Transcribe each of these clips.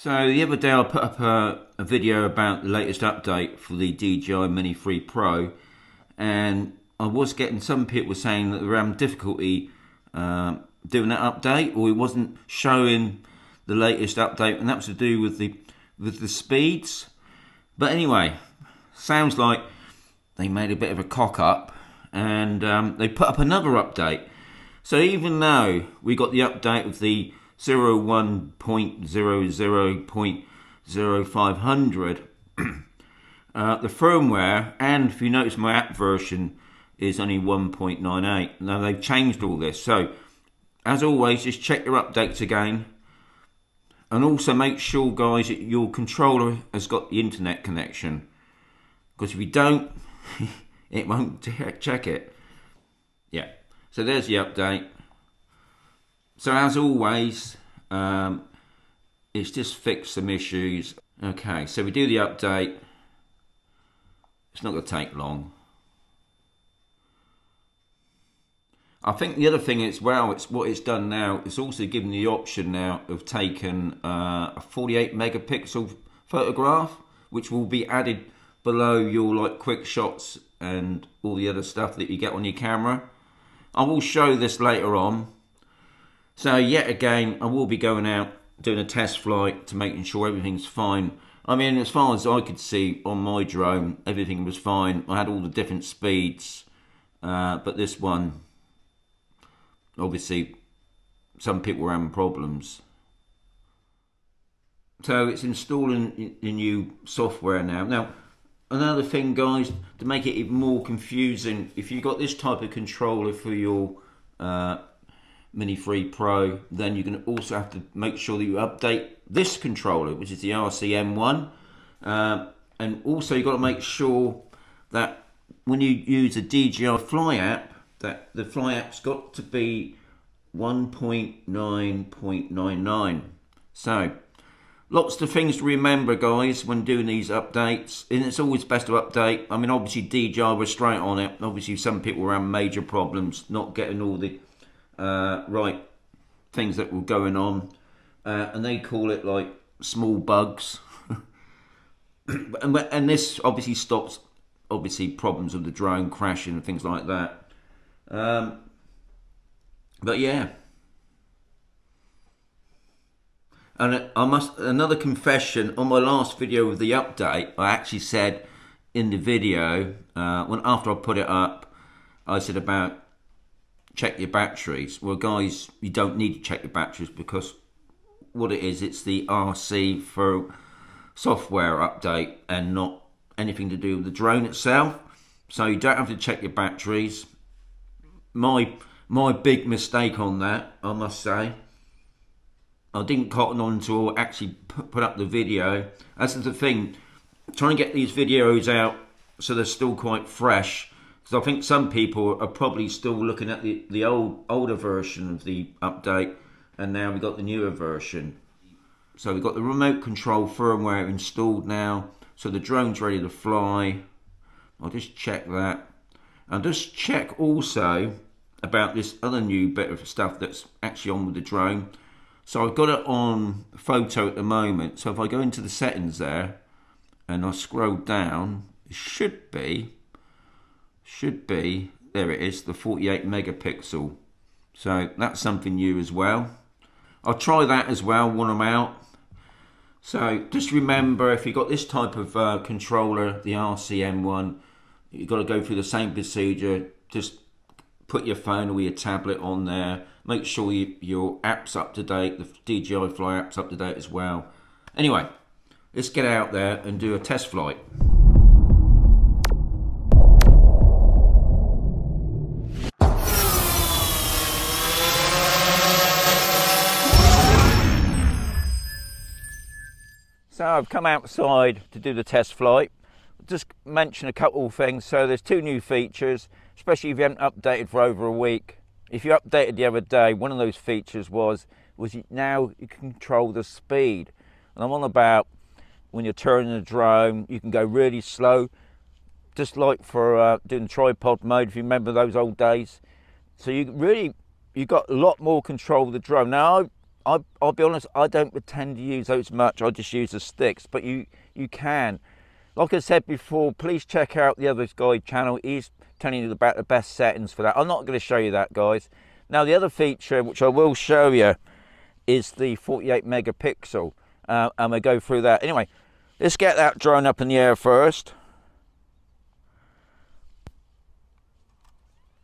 So the other day I put up a, a, video about the latest update for the DJI Mini 3 Pro and I was getting some people saying that they were having difficulty uh, doing that update or it wasn't showing the latest update and that was to do with the with the speeds. But anyway, sounds like they made a bit of a cock up and um, they put up another update. So even though we got the update of the 01.00.0500. uh, the firmware, and if you notice my app version is only 1.98. Now they've changed all this. So as always, just check your updates again. And also make sure, guys, that your controller has got the internet connection. Because if you don't, it won't check it. Yeah. So there's the update. So as always, um, it's just fixed some issues. Okay, so we do the update. It's not going to take long. I think the other thing is, well, it's what it's done now. It's also given the option now of taking uh, a 48 megapixel photograph, which will be added below your like quick shots and all the other stuff that you get on your camera. I will show this later on so yet again, I will be going out doing a test flight to making sure everything's fine. I mean, as far as I could see on my drone, everything was fine. I had all the different speeds, uh, but this one, obviously, some people were having problems. So it's installing the new software now. Now, another thing, guys, to make it even more confusing, if you've got this type of controller for your uh, Mini 3 Pro, then you're going to also have to make sure that you update this controller, which is the RC-N1. Uh, and also you've got to make sure that when you use a DJI Fly app, that the Fly app's got to be 1.9.99. So, lots of things to remember, guys, when doing these updates. And it's always best to update. I mean, obviously, DJI was straight on it. Obviously, some people were having major problems not getting all the uh, right things that were going on, uh, and they call it like small bugs. and, and this obviously stops obviously problems of the drone crashing and things like that. Um, but yeah. And I must another confession on my last video of the update. I actually said in the video uh, when after I put it up, I said about check your batteries. Well, guys, you don't need to check your batteries because what it is, it's the RC for software update and not anything to do with the drone itself. So you don't have to check your batteries. My my big mistake on that, I must say. I didn't cotton on to actually put up the video. That's the thing, trying to get these videos out so they're still quite fresh because I think some people are probably still looking at the, the old older version of the update, and now we've got the newer version. So we've got the remote control firmware installed now, so the drone's ready to fly. I'll just check that. And just check also about this other new bit of stuff that's actually on with the drone. So I've got it on photo at the moment. So if I go into the settings there and I scroll down, it should be should be, there it is, the 48 megapixel. So that's something new as well. I'll try that as well when I'm out. So just remember, if you've got this type of uh, controller, the RC-N one, you've got to go through the same procedure. Just put your phone or your tablet on there. Make sure you, your app's up to date, the DJI Fly app's up to date as well. Anyway, let's get out there and do a test flight. So I've come outside to do the test flight. Just mention a couple of things. So there's two new features, especially if you haven't updated for over a week. If you updated the other day, one of those features was was now you can control the speed. And I'm on about when you're turning the drone, you can go really slow, just like for uh, doing tripod mode. If you remember those old days, so you really you've got a lot more control of the drone. Now I, I'll be honest, I don't pretend to use those much. I just use the sticks, but you you can. Like I said before, please check out the other guy channel. He's telling you about the best settings for that. I'm not going to show you that, guys. Now, the other feature, which I will show you, is the 48 megapixel. Uh, and we'll go through that. Anyway, let's get that drone up in the air first.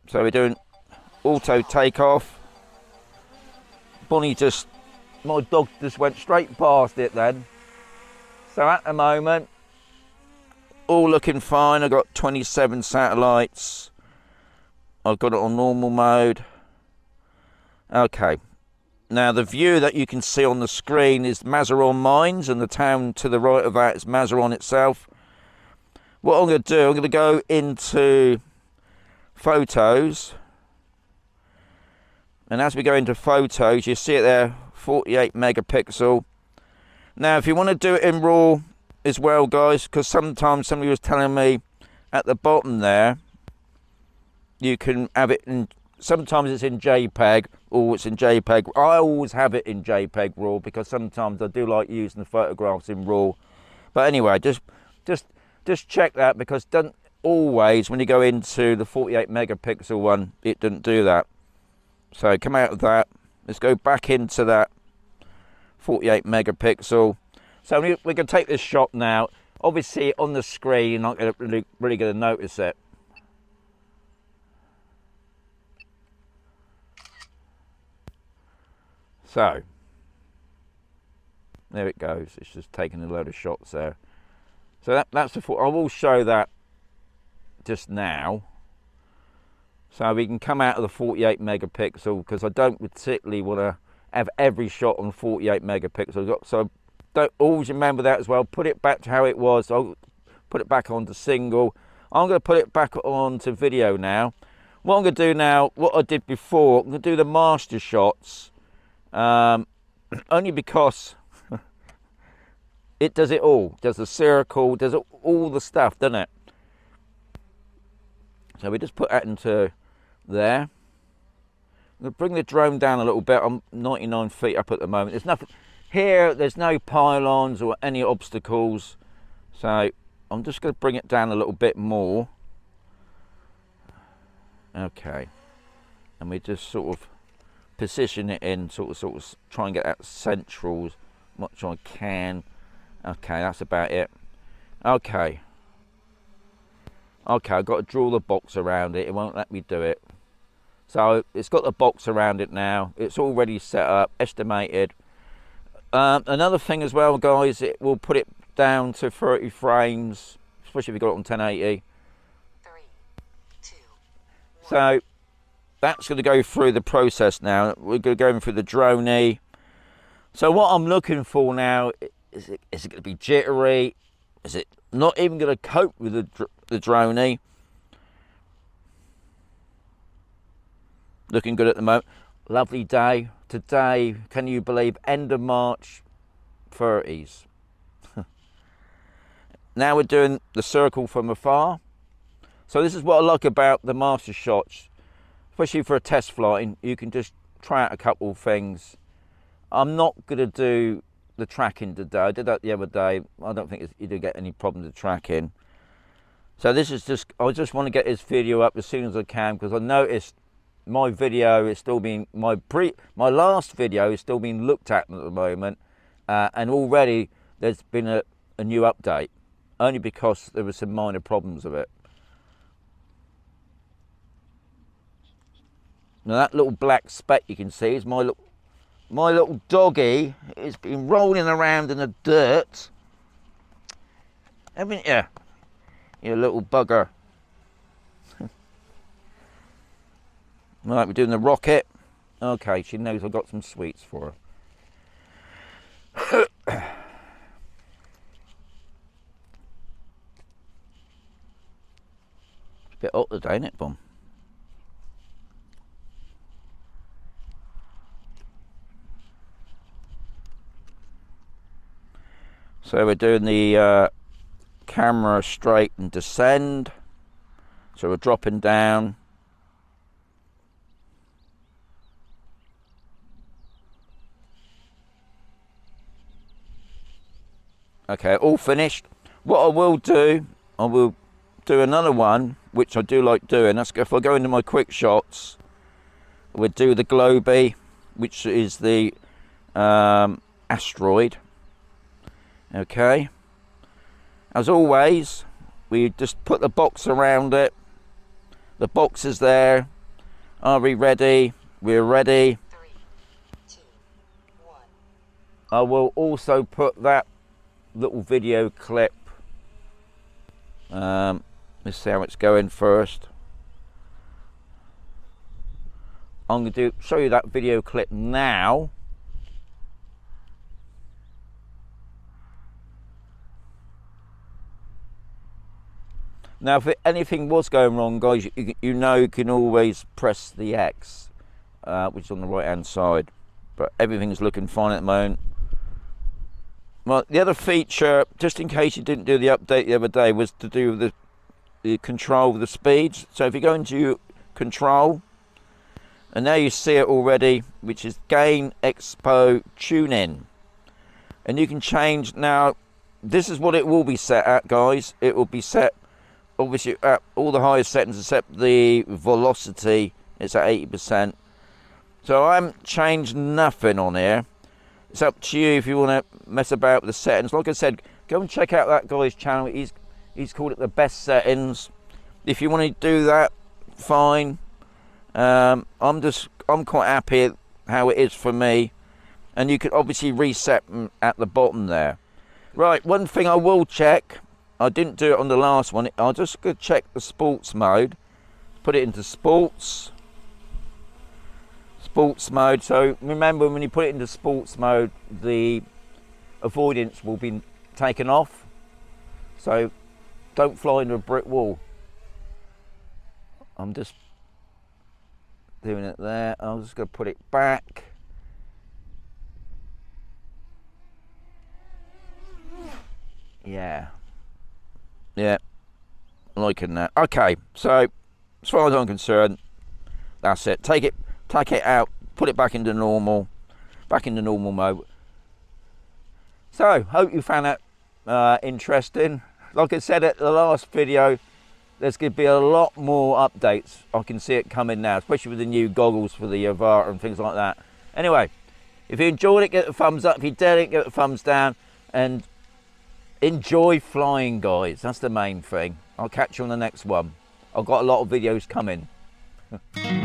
So we're doing auto takeoff. Bonnie just, my dog just went straight past it then. So at the moment, all looking fine. I've got 27 satellites. I've got it on normal mode. Okay. Now the view that you can see on the screen is Mazarrón Mines and the town to the right of that is Mazarrón itself. What I'm going to do, I'm going to go into photos. And as we go into photos, you see it there, 48 megapixel. Now, if you want to do it in RAW, as well, guys, because sometimes somebody was telling me at the bottom there, you can have it in, sometimes it's in JPEG or it's in JPEG. I always have it in JPEG RAW because sometimes I do like using the photographs in RAW. But anyway, just just just check that because don't always when you go into the 48 megapixel one, it didn't do that. So come out of that. Let's go back into that 48 megapixel so we, we can take this shot now. Obviously on the screen, you're not gonna really, really going to notice it. So, there it goes. It's just taking a load of shots there. So that, that's the, I will show that just now. So we can come out of the 48 megapixel because I don't particularly want to have every shot on 48 megapixels. So don't always remember that as well. Put it back to how it was. I'll put it back onto single. I'm going to put it back onto video now. What I'm going to do now, what I did before, I'm going to do the master shots. Um, only because it does it all. Does the circle, does all the stuff, doesn't it? So we just put that into there. Bring the drone down a little bit. I'm 99 feet up at the moment. There's nothing, here, there's no pylons or any obstacles, so I'm just going to bring it down a little bit more. Okay, and we just sort of position it in, sort of, sort of try and get that central as much as I can. Okay, that's about it. Okay. Okay, I've got to draw the box around it. It won't let me do it. So it's got the box around it now. It's already set up, estimated. Um, another thing as well, guys, it will put it down to 30 frames, especially if you've got it on 1080. Three, two, so that's going to go through the process now. We're going to go through the drone. So what I'm looking for now is it, is it going to be jittery? Is it not even going to cope with the, the drone? Looking good at the moment. Lovely day today, can you believe, end of March 30s. now we're doing the circle from afar. So this is what I like about the master shots, especially for a test flying. You can just try out a couple of things. I'm not going to do the tracking today. I did that the other day. I don't think you do get any problem with tracking. So this is just, I just want to get this video up as soon as I can because I noticed my video is still being my pre my last video is still being looked at at the moment uh, and already there's been a, a new update only because there were some minor problems with it. Now that little black speck you can see is my little my little doggy has been rolling around in the dirt. Haven't you you little bugger Right, we're doing the rocket. Okay, she knows I've got some sweets for her. it's a bit hot today, ain't it, Bum? So we're doing the uh, camera straight and descend. So we're dropping down. Okay, all finished. What I will do, I will do another one, which I do like doing. That's if I go into my quick shots, we'll do the Globy, which is the um, asteroid. Okay. As always, we just put the box around it. The box is there. Are we ready? We're ready. Three, two, one. I will also put that little video clip. Um, let's see how it's going first. I'm going to show you that video clip now. Now, if anything was going wrong, guys, you, you know you can always press the X, uh, which is on the right-hand side. But everything's looking fine at the moment. Well, the other feature, just in case you didn't do the update the other day, was to do the, the control of the speeds. So if you go into control, and now you see it already, which is gain, expo, tuning. And you can change now, this is what it will be set at, guys. It will be set obviously at all the highest settings except the velocity it's at 80% so I haven't changed nothing on here it's up to you if you want to mess about with the settings like I said go and check out that guy's channel he's he's called it the best settings if you want to do that fine um, I'm just I'm quite happy how it is for me and you can obviously reset at the bottom there right one thing I will check I didn't do it on the last one. I'll just go check the sports mode. Put it into sports. Sports mode. So remember when you put it into sports mode, the avoidance will be taken off. So don't fly into a brick wall. I'm just doing it there. I'm just going to put it back. Yeah. Yeah, liking that. Okay, so as far as I'm concerned, that's it. Take it, take it out, put it back into normal, back into normal mode. So, hope you found that uh, interesting. Like I said at the last video, there's going to be a lot more updates. I can see it coming now, especially with the new goggles for the Avata and things like that. Anyway, if you enjoyed it, get a thumbs up. If you didn't, get a thumbs down. And enjoy flying, guys. That's the main thing. I'll catch you on the next one. I've got a lot of videos coming.